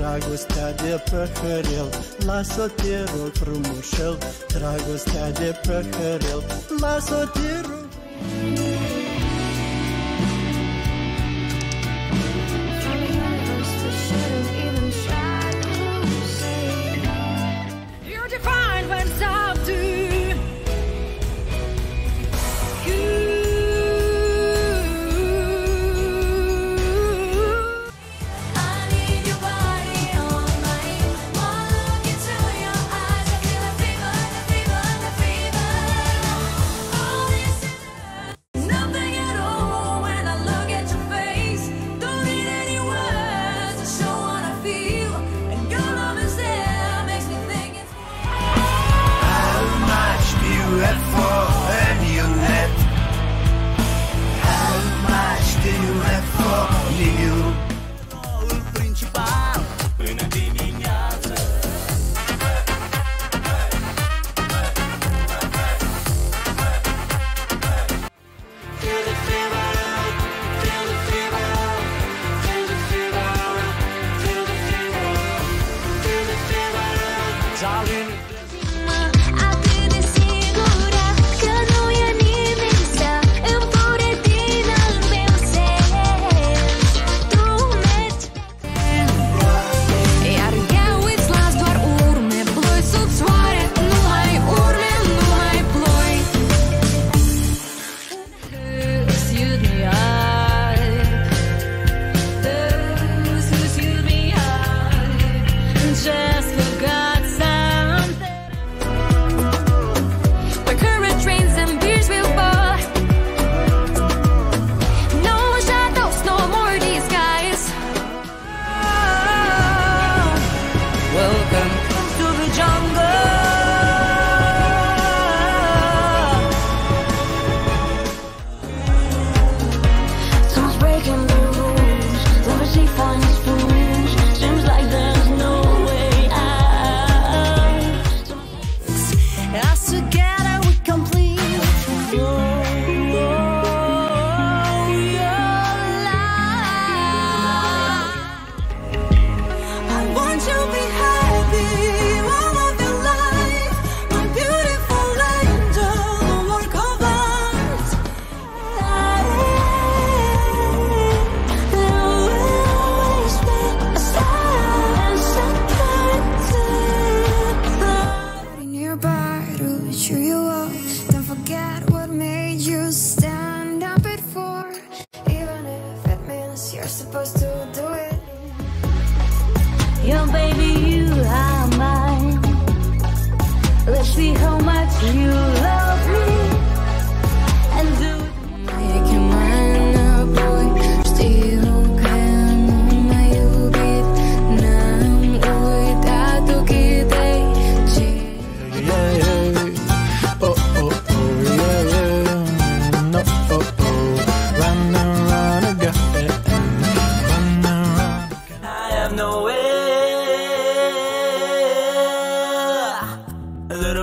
Dragostea de păcărel Lasă-o te rog frumușel Dragostea de păcărel Lasă-o You're defined when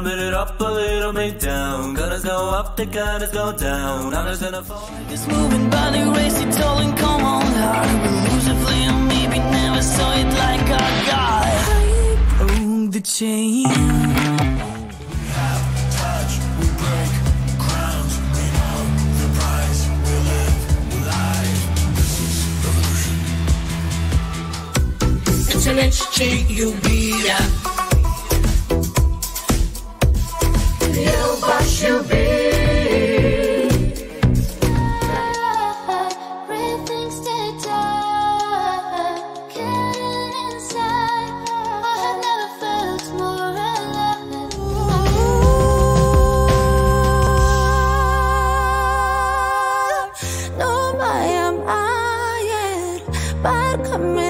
little bit up, a little bit down. Gunners go up, the gunners go down. Honors and a fall. This moving body race, you tolling, come on hard. We'll flame, maybe never saw it like I got. I broke the chain. It's an H-G-U-B, H-T-U-B-I Come in.